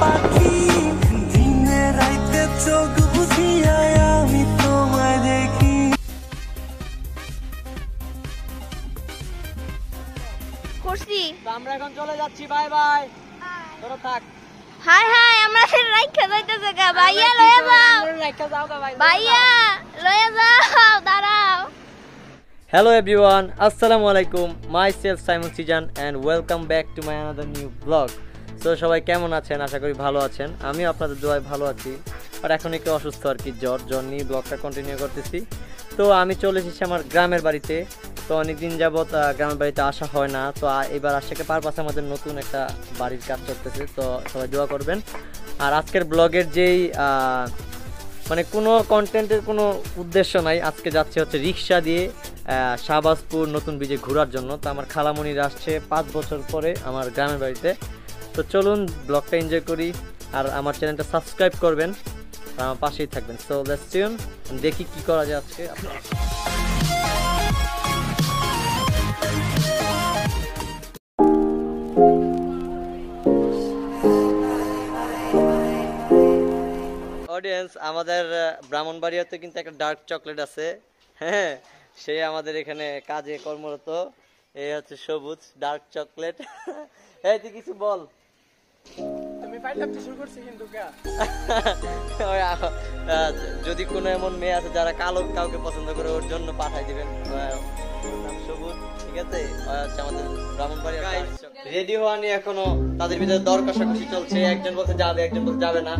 পাখি দিনে রাইতে চোখ বুঝিয়া আমি তোমায় দেখি। করছি আমরা এখন চলে যাচ্ছি বাই বাই। তোরা থাক। হাই হাই আমরা রাইখা যাইতেছে গা। ভাইয়া লয়ে যাও। রাইখা যাও গা ভাইয়া লয়ে যাও দাঁড়াও। হ্যালো এভরিওয়ান আসসালামু আলাইকুম myself Simon Sizan and welcome back to my another new blog so সবাই কেমন আছেন? আশা করি ভালো আছেন। আমি আপনাদের দোয়ায় ভালো আছি। আর এখন একটু অসুস্থ আর কি, জ্বর জ্বর নিয়ে ব্লগটা কন্টিনিউ করতেছি। তো আমি চলে এসেছি আমার গ্রামের বাড়িতে। তো অনেকদিন যাবৎ গ্রামের বাড়িতে আসা হয় না। তো এবার আশাকে পারপাসে আমাদের নতুন একটা বাড়ির কাজ চলতেছে। তো সবাই দোয়া করবেন। আর আজকের ব্লগের যেই মানে কোনো কন্টেন্টের কোনো উদ্দেশ্য নাই। আজকে যাচ্ছে হচ্ছে রিক্সা দিয়ে শাহবাজপুর নতুন ব্রিজে ঘোরার জন্য। তো আমার খালামণির আসছে পাঁচ বছর পরে আমার গ্রামের বাড়িতে। তো চলুন ব্লগটা এনজয় করি আর আমার চ্যানেলটা সাবস্ক্রাইব করবেন আর আমার পাশেই থাকবেন। সো লেটস টিউন দেখি কি করা যায় আজকে। অডিয়েন্স আমাদের ব্রাহ্মণবাড়িয়াতে কিন্তু একটা ডার্ক চকলেট আছে। হ্যাঁ সে আমাদের এখানে কাজে কর্মরত। এই হচ্ছে সবুজ ডার্ক চকলেট এই, তুই কিছু বল। যদি কোনো এমন মেয়ে আছে যারা কালো কাউকে পছন্দ করে ওর জন্য পাঠাই দিবেন। আহ, ওর নাম সবুজ ঠিক আছে? আমাদের ব্রাহ্মণবাড়িয়া রেডি হওয়া নিয়ে এখনও তাদের ভিতরে দর কষাকষি চলছে। একজন বলছে যাবে একজন বলছে যাবে না।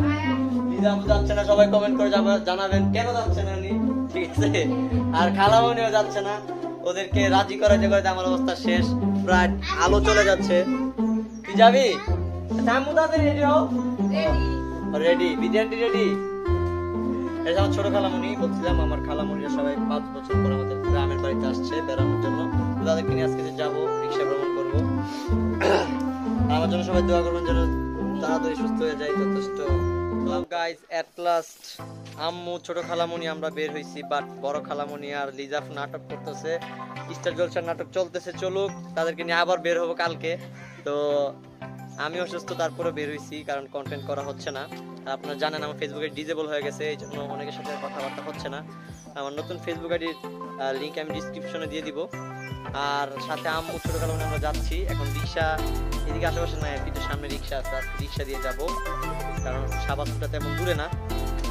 যাচ্ছে না সবাই কমেন্ট করে জানাবেন কেন যাচ্ছে না উনি? ঠিক আছে? আর খালামনিও যাচ্ছে না। ওদেরকে রাজি করাতে করাতে আমার অবস্থা শেষ। প্রায় আলো চলে যাচ্ছে। তুই যাবি? আম্মু রেডি হও। রেডি বিরিয়ানি রেডি এটা ছোট খালামুনি বলছিলাম আমার খালামুনিরা সবাই পাঁচ বছর পর আমাদের গ্রামের বাড়িতে আসছে বেড়ানোর জন্য। তাদেরকে নিয়ে আজকে যাব রিক্সা ভ্রমণ করব। আমার জন্য সবাই দোয়া করবেন যেন তাড়াতাড়ি সুস্থ হয়ে যায় যথেষ্ট। গাইস এট লাস্ট আম্মু ছোট খালামুনি আমরা বের হয়েছি বাট বড় খালামুনি আর লিজাফ নাটক করতেছে। স্টার জলসার নাটক চলতেছে চলুক তাদেরকে নিয়ে আবার বের হব কালকে। তো আমি অসুস্থ তারপরে বের হইছি, কারণ কন্টেন্ট করা হচ্ছে না। আর আপনারা জানেন, আমার ফেসবুকে ডিজেবল হয়ে গেছে, এই জন্য অনেকের সাথে কথাবার্তা হচ্ছে না। আমার নতুন ফেসবুক আইডির লিঙ্ক আমি ডিসক্রিপশনে দিয়ে দিব। আর সাথে আম্মু ছোট কালো আমরা যাচ্ছি। এখন রিক্সা, এদিকে আশেপাশে নাই কিন্তু সামনে রিক্সা আছে, আজকে রিক্সা দিয়ে যাব। কারণ সাবাসটা তেমন দূরে না।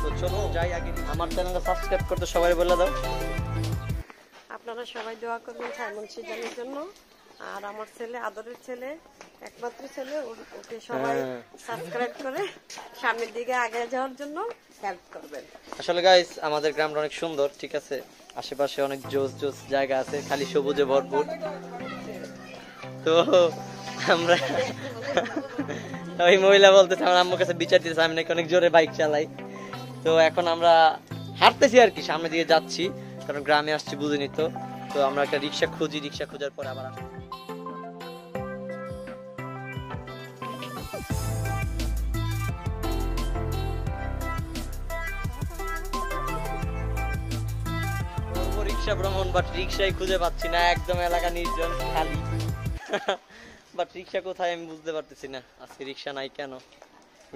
তো চলো যাই আগে। আমার চ্যানেলটা সাবস্ক্রাইব করতে সবাই বলে দাও। আপনারা সবাই দোয়া করবেন সাইমন সিজানের জন্য। আর আমার ছেলে, আদরের ছেলে একমাত্র ছেলে ওকে সবাই হ্যাঁ। সাবস্ক্রাইব করে সামনের দিকে আগে যাওয়ার জন্য হেল্প করবেন। আসলে গাইস আমাদের গ্রামটা অনেক সুন্দর ঠিক আছে? আশেপাশে অনেক জোস জোস জায়গা আছে খালি সবুজে ভরপুর। তো আমরা ওই মহিলা বলতেছে আমার আম্মুর কাছে বিচার দিতেছে আমি নাকি অনেক জোরে বাইক চালাই। তো এখন আমরা হাঁটতেছি আর কি সামনে দিকে যাচ্ছি কারণ গ্রামে আসছি বুঝিনি তো। তো আমরা একটা রিক্সা খুঁজি রিক্সা খোঁজার পরে আবার আসছি। রিক্সা ভ্রমণ বাট রিক্সাই খুঁজে পাচ্ছি না, একদম এলাকা নির্জন, খালি। বাট রিক্সা কোথায় আমি বুঝতে পারতেছি না, আজকে রিক্সা নাই কেন?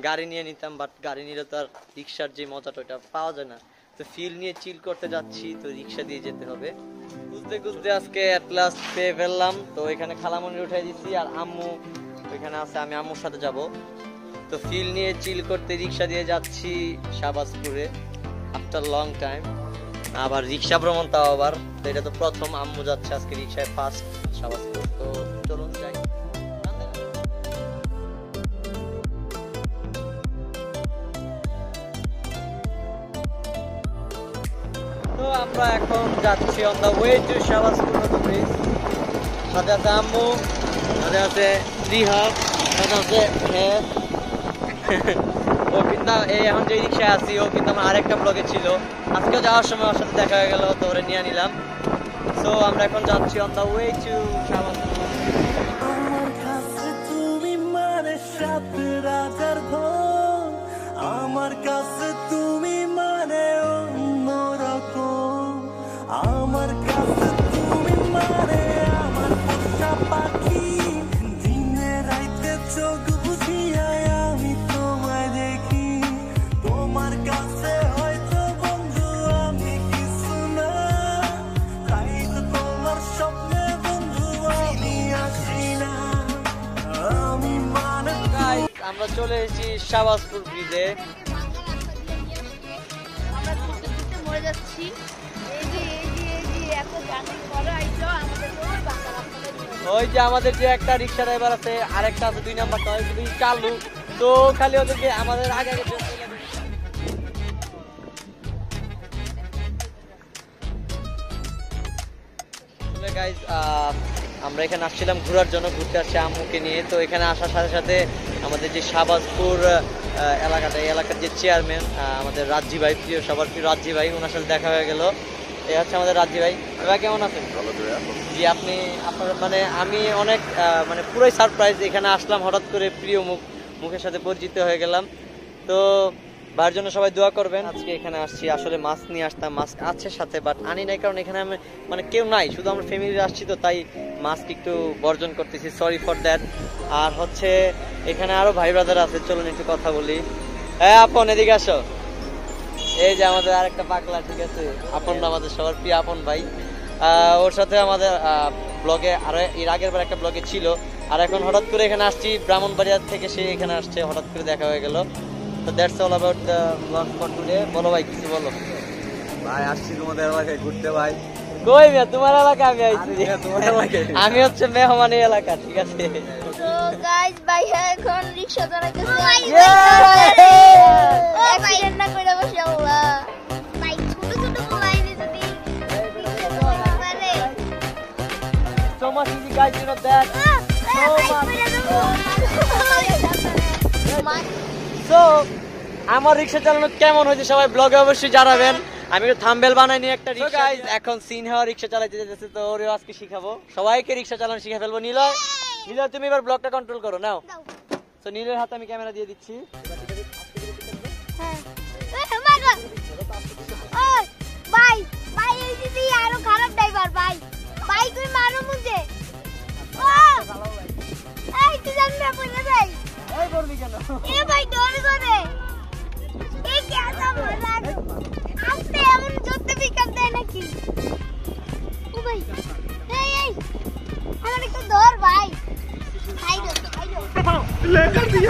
গাড়ি নিয়ে নিতাম বাট গাড়ি নিলে তো আর রিক্সার যে মজাটা ওটা পাওয়া যায় না। তো ফিল নিয়ে চিল করতে যাচ্ছি, তো রিক্সা দিয়ে যেতে হবে। বুঝতে বুঝতে আজকে অ্যাট লাস্ট পেয়ে ফেললাম, তো এখানে খালামনি উঠাই দিচ্ছি আর আম্মু, ওইখানে আছে, আমি আম্মুর সাথে যাব। তো ফিল নিয়ে চিল করতে রিক্সা দিয়ে যাচ্ছি শাহবাজপুরে আফটার লং টাইম আবার রিক্সা ভ্রমণ তাও আবার। এটা তো প্রথম, আম্মু যাচ্ছে আজকে রিক্সায় ফার্স্ট শাহবাজপুর তো চলুন যাই। তো আমরা এখন যাচ্ছি on the way to Shahbazpur bridge সাথে আছে আম্মু, সাথে আছে রিহা, সাথে আছে হ্যাঁ ও কিন্তু এই এখন যে রিক্সায় আছি ও কিন্তু আমার আরেকটা ব্লগে ছিল। আজকে যাওয়ার সময় ওর দেখা হয়ে গেল নিয়ে নিলাম। সো আমরা এখন যাচ্ছি on the way to Shahbazpur আমার কাছে তুমি চলে এসেছি শাহবাজপুর ব্রিজে। আমরা মরে যাচ্ছি। ওই যে আমাদের যে একটা রিক্সা ড্রাইভার আছে আরেকটা আছে দুই নাম্বারটা ওই কিন্তু চালু। তো খালি ওদেরকে আমাদের আগে আগে আমরা এখানে আসছিলাম ঘোরার জন্য ঘুরতে আসছি আম্মুকে নিয়ে। তো এখানে আসার সাথে সাথে আমাদের যে শাহবাজপুর এলাকাটা এই এলাকার যে চেয়ারম্যান আমাদের রাজ্জি ভাই প্রিয় সবার প্রিয় রাজ্জি ভাই ওনার সাথে দেখা হয়ে গেল। এ হচ্ছে আমাদের রাজ্জি ভাই। ভাই কেমন আছেন? জি আপনি আপনার মানে আমি অনেক মানে পুরোই সারপ্রাইজ এখানে আসলাম হঠাৎ করে প্রিয় মুখ মুখের সাথে পরিচিত হয়ে গেলাম। তো ভাইয়ের জন্য সবাই দোয়া করবেন। আজকে এখানে আসছি, আসলে মাছ নিয়ে আসতাম মাছ আছে সাথে বাট আনি নাই, কারণ এখানে আমি মানে কেউ নাই, শুধু আমরা ফ্যামিলি আসছি তো, তাই মাছকে একটু বর্জন করতেছি সরি ফর দ্যাট আর হচ্ছে, এখানে আরও ভাই ব্রাদার আছে, চলুন একটু কথা বলি। হ্যাঁ আপন, এদিকে আসো। এই যে আমাদের আরেকটা পাগলা, ঠিক আছে? আপন আমাদের সবার প্রিয় আপন ভাই। ওর সাথে আমাদের ব্লগে আর এর আগের বার একটা ব্লগে ছিল। আর এখন হঠাৎ করে এখানে আসছি, ব্রাহ্মণবাড়িয়া থেকে সে এখানে আসছে, হঠাৎ করে দেখা হয়ে গেল। তো that's all about the blog for today বলো ভাই কিছু বলো। ভাই আসছি তোমাদের এলাকায় ঘুরতে ভাই। কই মিয়া তোমার এলাকা আমি আইছি। আমি তোমার এলাকায়। আমি হচ্ছে মেহমানি এলাকা ঠিক আছে। তো গাইস ভাইয়া এখন রিকশা চালাইতেছে! অ্যাক্সিডেন্ট না করে বসে আল্লাহ। ভাই ছোট ছোট মোবাইলে যদি so much easy guys you know that. Ah, So ভাই much. সো আমার রিক্সা চালানো কেমন হয়েছে সবাই ব্লগে অবশ্যই জানাবেন। আমি একটু থাম্বেল বানাই নিয়ে একটা রিক্সা এখন সিন হাওয়া রিক্সা চালাইতে যেতেছে তো ওরেও আজকে শিখাবো। সবাইকে রিক্সা চালানো শিখে ফেলব। নিলয় নিলয় তুমি এবার ব্লগটা কন্ট্রোল করো নাও। তো নীলের হাতে আমি ক্যামেরা দিয়ে দিচ্ছি। হ্যাঁ। ভাই ভাই এই দিদি আরও খারাপ ড্রাইভার ভাই। ভাই তুই মারো মুঝে। ও! এই তুই জানি না পড়ে যাই। এই করবি কেন? এ ভাই ডর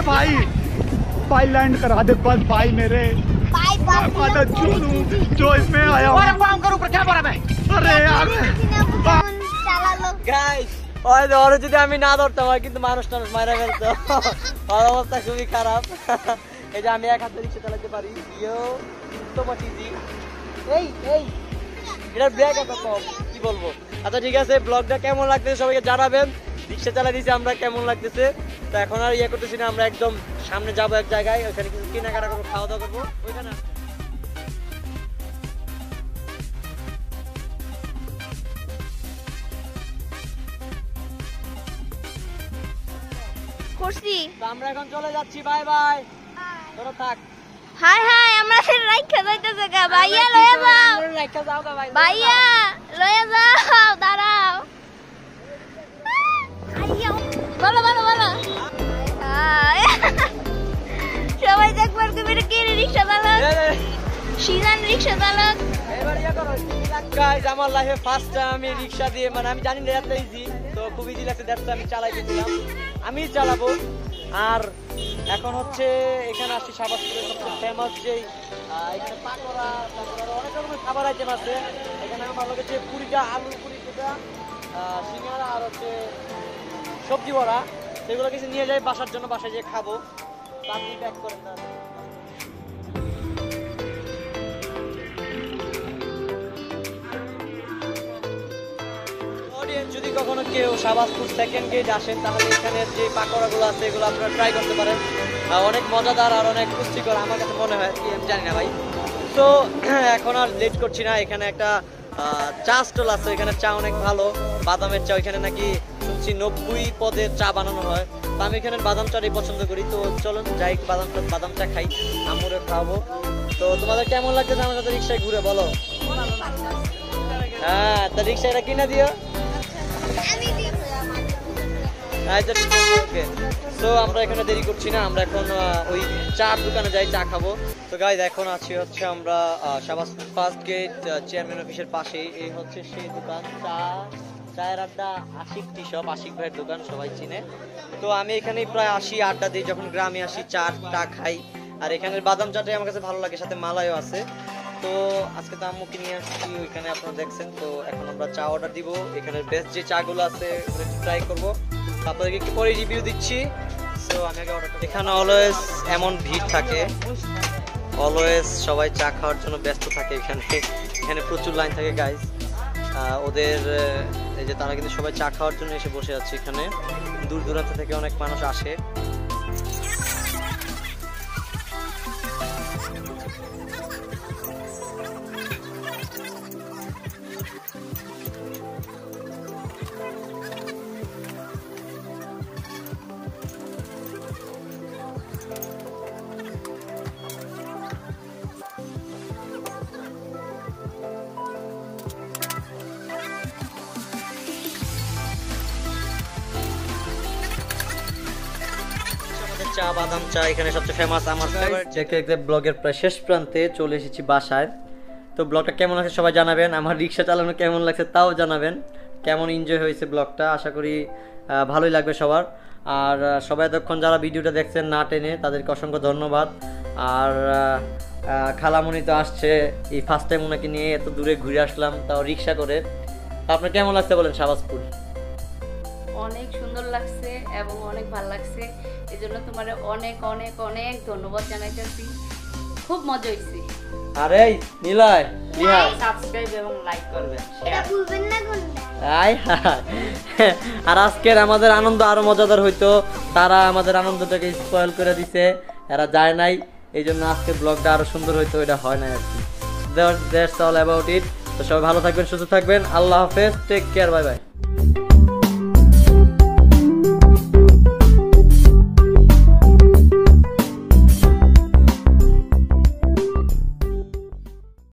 लेकर दिए भाई भाई लैंड करा दे बस भाई मेरे ভাই বাপ माता चूनू जो इसमें आया हूँ अरे यार চালালো গাইস ওই যে ওরে যদি আমি না ধরতাম হয় কিন্তু মানুষ টানুষ মারা ফেলতো ওর অবস্থা খুবই খারাপ এই যে আমি এক হাতে রিক্সা চালাতে পারি ইয়ো তো মাছ ইজি এই এই এটার ব্রেক এত কম কি বলবো আচ্ছা ঠিক আছে ব্লগটা কেমন লাগতেছে সবাইকে জানাবেন রিক্সা চালা দিয়েছি আমরা কেমন লাগতেছে? তো এখন আর ইয়ে করতেছি না আমরা একদম সামনে যাব এক জায়গায় ওখানে কিছু কেনাকাটা করব খাওয়া দাওয়া করব ওইখানে করছি আমরা এখন চলে যাচ্ছি বাই বাই। তোরা থাক। হাই হাই আমরা রাইখা যাইতেছে গা ভাইয়া লয়ে যাও। ভাইয়া লয়ে যাও দাঁড়াও। বলো বলো বলো। সবাই দেখবার তুমি এটা কে রিক্সা চালক? সিজান রিক্সা চালক। গাইজ আমার লাইফে ফার্স্ট টাইম আমি রিক্সা দিয়ে মানে আমি জানি না এত ইজি তো খুব ইজি লাগছে দ্যাটস আমি চালাই দিয়েছিলাম আমি চালাবো। আর এখন হচ্ছে এখানে আসছি সাবাসপুরের সবচেয়ে ফেমাস যেই এখানে পাকোড়া তারপরে অনেক রকমের খাবার আইটেম আছে। এখানে আমার ভালো লেগেছে পুরিটা আলুর পুরি আহ, সিঙ্গারা আর হচ্ছে সবজি বড়া সেগুলো কিছু নিয়ে যাই বাসার জন্য, বাসায় যেয়ে খাব। আপনি প্যাক তাহলে। যদি কখনো কেউ শাহবাজপুর সেকেন্ড গেট আসেন তাহলে এখানের যে পাকোড়াগুলো আছে, এগুলো আপনারা ট্রাই করতে পারেন। অনেক মজাদার আর অনেক পুষ্টিকর, আমার কাছে মনে হয়, কি আমি জানি না ভাই। তো এখন আর লেট করছি না, এখানে একটা চা স্টল আছে, এখানে চা অনেক ভালো। বাদামের চা এখানে নাকি শুনছি নব্বই পদের চা বানানো হয়। তো আমি এখানে বাদাম চাটাই পছন্দ করি। তো চলুন, যাই বাদাম বাদাম চা খাই, আমুরে খাওয়াবো। তো তোমাদের কেমন লাগছে আমার সাথে রিক্সায় ঘুরে, বলো। হ্যাঁ তা রিক্সা এটা কিনে দিও। তো আমরা এখানে দেরি করছি না, আমরা এখন ওই চার দোকানে যাই, চা খাব। তো গাইজ এখন আছি হচ্ছে আমরা শাহবাজপুর ফার্স্ট গেট চেয়ারম্যান অফিসের পাশেই। এই হচ্ছে সেই দোকান, চা চায়ের আড্ডা, আশিক টি শপ, আশিক ভাইয়ের দোকান, সবাই চিনে। তো আমি এখানেই প্রায় আসি, আড্ডা দিই যখন গ্রামে আসি, চাটা খাই। আর এখানের বাদাম চাটাই আমার কাছে ভালো লাগে, সাথে মালাইও আছে। তো আজকে তো আম্মুকে নিয়ে আসছি, ওইখানে আপনারা দেখছেন। তো এখন আমরা চা অর্ডার দিব। এখানের বেস্ট যে চাগুলো আছে ট্রাই করব। আপনাদেরকে একটু পরে রিভিউ দিচ্ছি। তো আমি আগে অর্ডার এখানে অলওয়েজ এমন ভিড় থাকে। অলওয়েজ সবাই চা খাওয়ার জন্য ব্যস্ত থাকে এখানে। এখানে প্রচুর লাইন থাকে গাইস ওদের এই যে তারা কিন্তু সবাই চা খাওয়ার জন্য এসে বসে আছে এখানে। দূর দূরান্ত থেকে অনেক মানুষ আসে। চা বাদাম চা এখানে সবচেয়ে ফেমাস আমার দেখতে দেখতে ব্লগের প্রায় শেষ প্রান্তে চলে এসেছি বাসায়। তো ব্লগটা কেমন লাগছে সবাই জানাবেন আমার রিক্সা চালানো কেমন লাগছে তাও জানাবেন। কেমন এনজয় হয়েছে ব্লগটা আশা করি ভালোই লাগবে সবার। আর সবাই এতক্ষণ যারা ভিডিওটা দেখছেন না টেনে তাদেরকে অসংখ্য ধন্যবাদ। আর খালামণি তো আসছে এই ফার্স্ট টাইম ওনাকে নিয়ে এত দূরে ঘুরে আসলাম তাও রিক্সা করে। আপনার কেমন লাগছে বলেন শাহবাজপুর অনেক সুন্দর লাগছে এবং অনেক ভালো লাগছে। এই জন্য তোমার অনেক অনেক অনেক ধন্যবাদ জানাইতেছি। খুব মজা হয়েছে আরে নিলয় বিহার সাবস্ক্রাইব এবং লাইক করবেন এটা ভুলবেন না আয় আর আজকের আমাদের আনন্দ আরও মজাদার হইতো। তারা আমাদের আনন্দটাকে স্পয়েল করে দিছে। এরা যায় নাই। এই জন্য আজকে ব্লগটা আরও সুন্দর হইতো। এটা হয় না আর কি। দ্যাটস অল অ্যাবাউট ইট তো সবাই ভালো থাকবেন সুস্থ থাকবেন। আল্লাহ হাফেজ। Take care bye bye